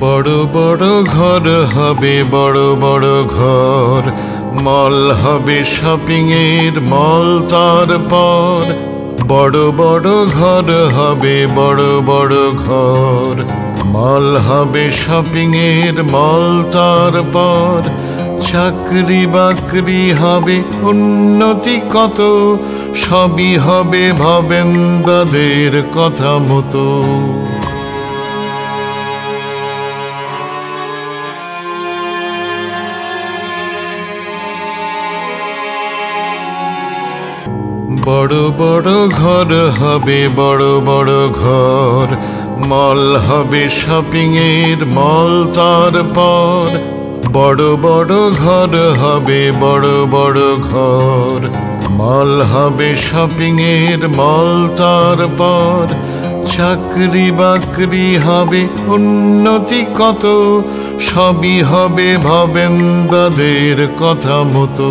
বড় বড় ঘর হবে, বড় বড় ঘর। মল হবে শপিং এর মল তারপর বড় বড় ঘর হবে, বড় বড় ঘর। মল হবে শপিং এর মল তারপর চাকরি বাকরি হবে উন্নতি কত, সবই হবে ভবেন্দাদের কথা মতো। বড় বড় ঘর হবে, বড় বড় ঘর। মল হবে শপিং এর মল তারপর বড় বড় ঘর হবে, বড় বড় ঘর। মল হবে শপিং এর মল তারপর চাকরি বাকরি হবে উন্নতি কত, সবই হবে ভবেন্দাদের কথা মতো।